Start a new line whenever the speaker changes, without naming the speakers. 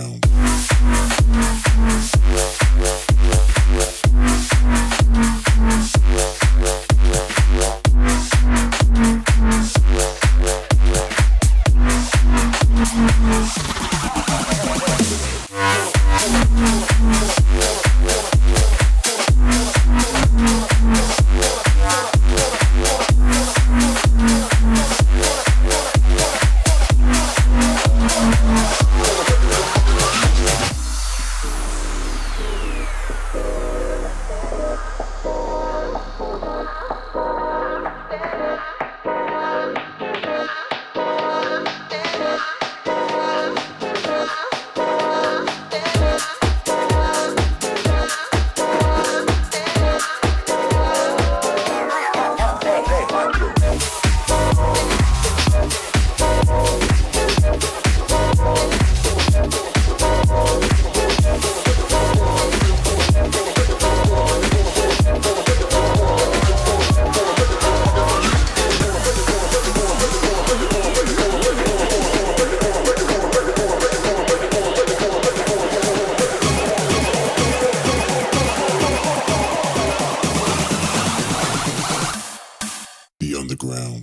ground. parallel.